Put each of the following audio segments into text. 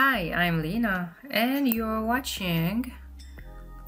Hi, I'm Lena, and you're watching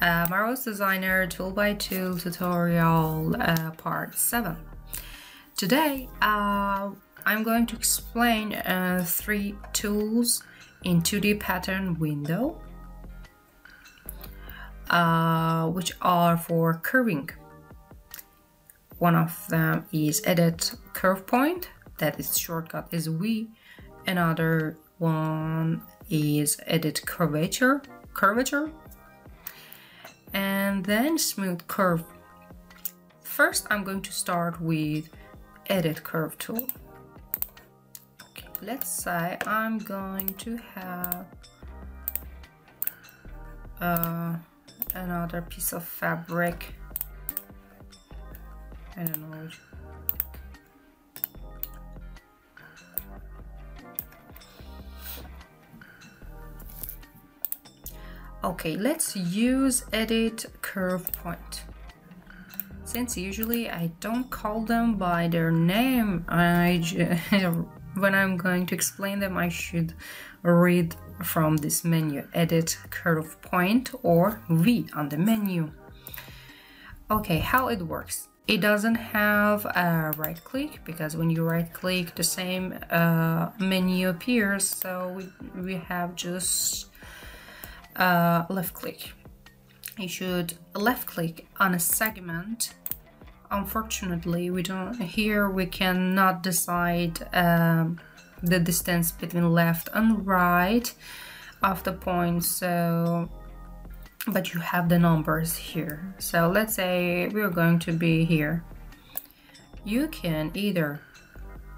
uh, Marvelous Designer Tool by Tool tutorial uh, part 7. Today, uh, I'm going to explain uh, three tools in 2D pattern window, uh, which are for curving. One of them is Edit Curve Point, that is shortcut is V. Another one is Edit Curvature, curvature, and then Smooth Curve. First, I'm going to start with Edit Curve tool. Okay, let's say I'm going to have uh, another piece of fabric. I don't know Okay, let's use edit curve point. Since usually I don't call them by their name, I when I'm going to explain them, I should read from this menu, edit curve point or V on the menu. Okay, how it works. It doesn't have a right click because when you right click the same uh, menu appears so we, we have just uh, left click. You should left click on a segment. Unfortunately, we don't here we cannot decide um, the distance between left and right of the point. So, but you have the numbers here. So let's say we're going to be here. You can either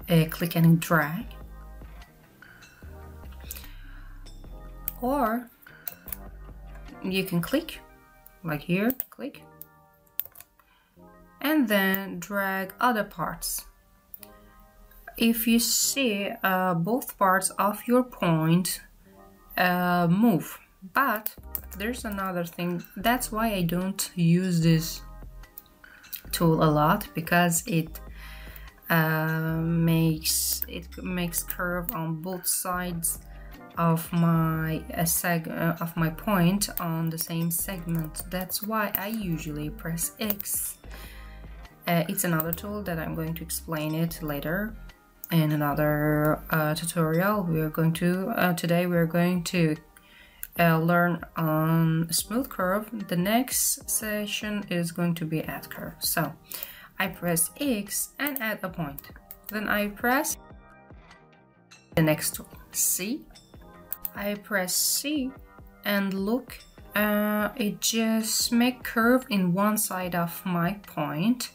uh, click and drag or you can click like here click. And then drag other parts. If you see uh, both parts of your point uh, move. But there's another thing. That's why I don't use this tool a lot because it uh, makes it makes curve on both sides of my seg uh, of my point on the same segment. That's why I usually press X. Uh, it's another tool that I'm going to explain it later in another uh, tutorial. We are going to uh, today we are going to uh, learn on smooth curve. The next session is going to be add curve. So I press X and add a point. Then I press the next tool, C I press C and look uh, it just make curve in one side of my point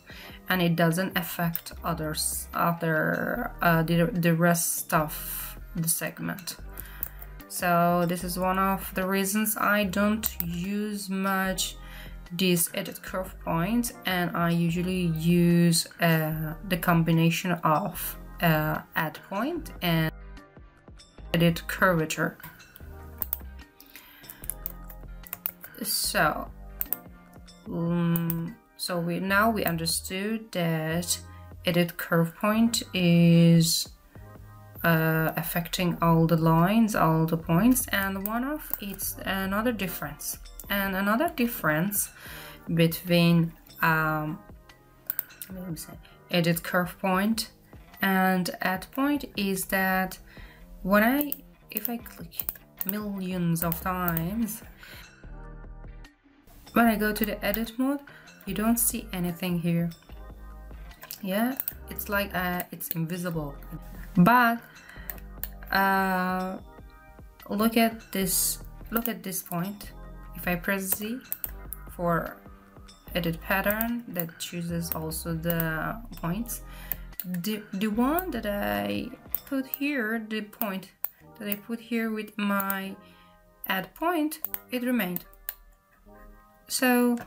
and it doesn't affect others other uh, the, the rest of the segment so this is one of the reasons I don't use much this edit curve point and I usually use uh, the combination of uh, add point and edit curvature. So, um, so we now we understood that edit curve point is uh, affecting all the lines, all the points, and one of it's another difference. And another difference between um, let me say edit curve point and add point is that when I, if I click millions of times, when I go to the edit mode, you don't see anything here. Yeah, it's like uh, it's invisible. But uh, look at this, look at this point. If I press Z for edit pattern, that chooses also the points the, the one that I put here, the point that I put here with my add point, it remained. So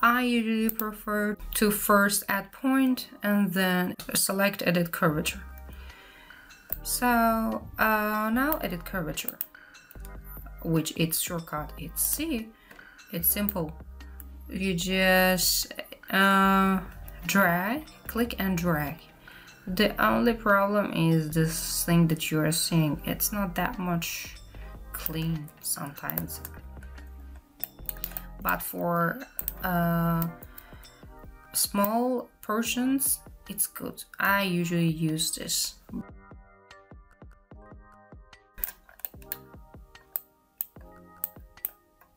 I usually prefer to first add point and then select edit curvature. So uh, now edit curvature, which it's shortcut, it's C. It's simple. You just uh, drag, click and drag. The only problem is this thing that you are seeing. It's not that much clean sometimes. But for uh, small portions, it's good. I usually use this.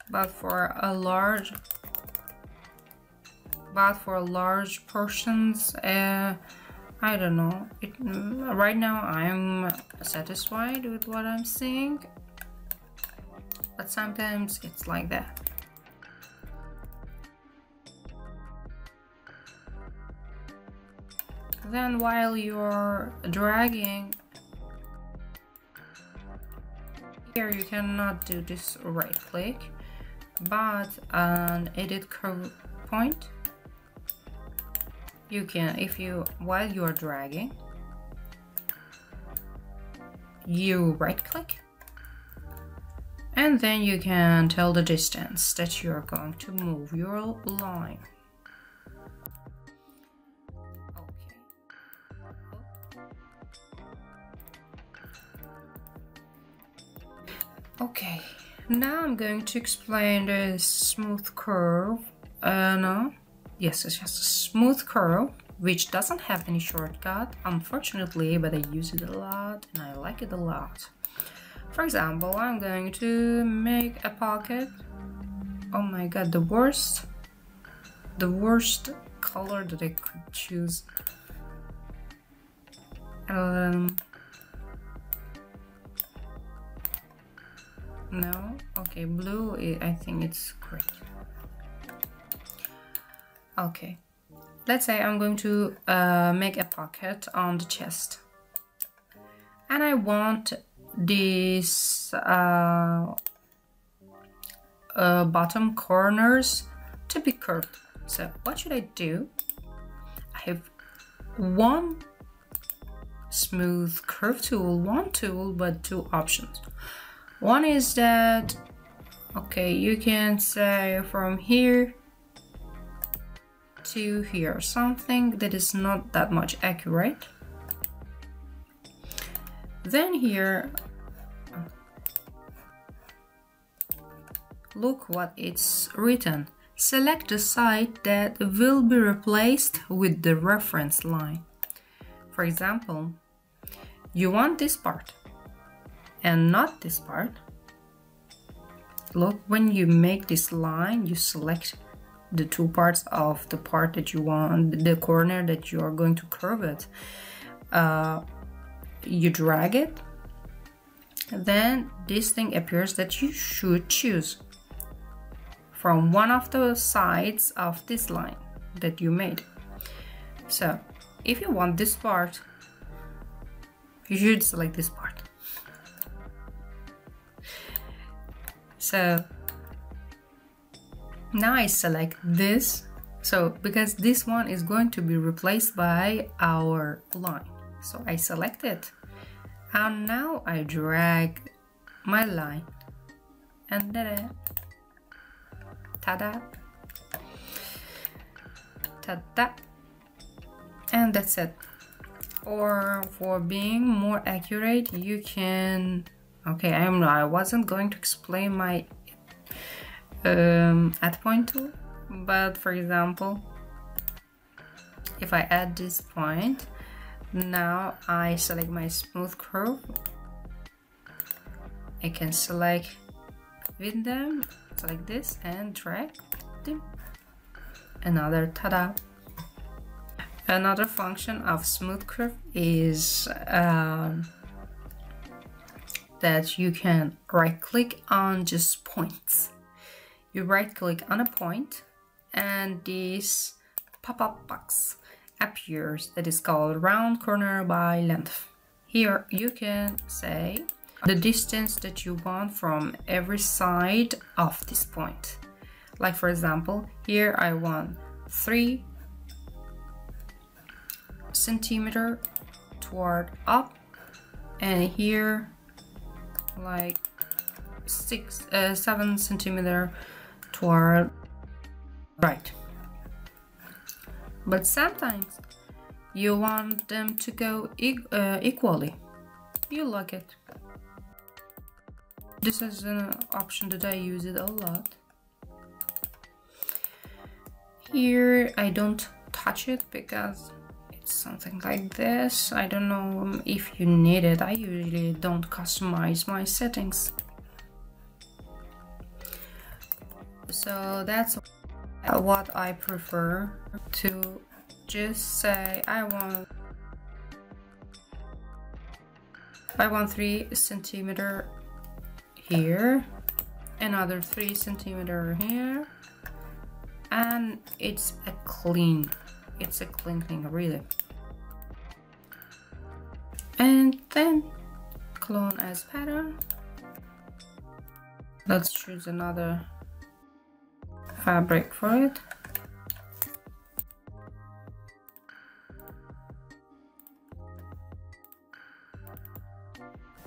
But for a large but for large portions uh, I don't know it, right now I'm satisfied with what I'm seeing but sometimes it's like that then while you're dragging here you cannot do this right click but an edit curve point you can if you while you are dragging you right click and then you can tell the distance that you're going to move your line okay now I'm going to explain the smooth curve uh, no yes, it's just a smooth curve, which doesn't have any shortcut, unfortunately, but I use it a lot and I like it a lot. For example, I'm going to make a pocket. Oh my god, the worst, the worst color that I could choose. Um, no, okay, blue, I think it's great. Okay, let's say I'm going to uh, make a pocket on the chest. And I want these uh, uh, bottom corners to be curved. So what should I do? I have one smooth curve tool, one tool, but two options. One is that, okay, you can say from here to here, something that is not that much accurate. Then here, look what it's written. Select the side that will be replaced with the reference line. For example, you want this part and not this part. Look, when you make this line, you select the two parts of the part that you want, the corner that you are going to curve it. Uh, you drag it, then this thing appears that you should choose from one of the sides of this line that you made. So if you want this part, you should select this part. So now I select this. So because this one is going to be replaced by our line. So I select it. And now I drag my line. And then ta-da. Ta-da. And that's it. Or for being more accurate you can okay I'm I wasn't going to explain my um, add point tool but for example if I add this point now I select my smooth curve. I can select with them select this and drag them. Another tada! Another function of smooth curve is um, that you can right click on just points you right click on a point and this pop-up box appears that is called round corner by length. Here you can say the distance that you want from every side of this point. Like for example, here I want 3 centimeter toward up and here like 6 uh, 7 centimeter toward right. But sometimes you want them to go e uh, equally. You like it. this is an option that I use it a lot here I don't touch it because something like this. I don't know um, if you need it. I usually don't customize my settings. So that's what I prefer to just say I want I want three centimeter here another three centimeter here and it's a clean it's a clean thing really and then clone as pattern let's choose another fabric for it.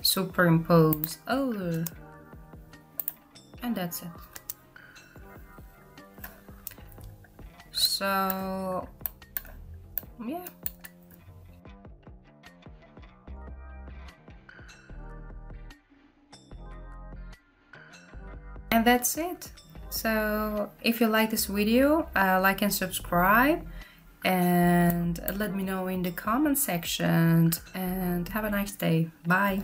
Superimpose over. And that's it. So yeah and that's it. So if you like this video uh, like and subscribe and let me know in the comment section and have a nice day. Bye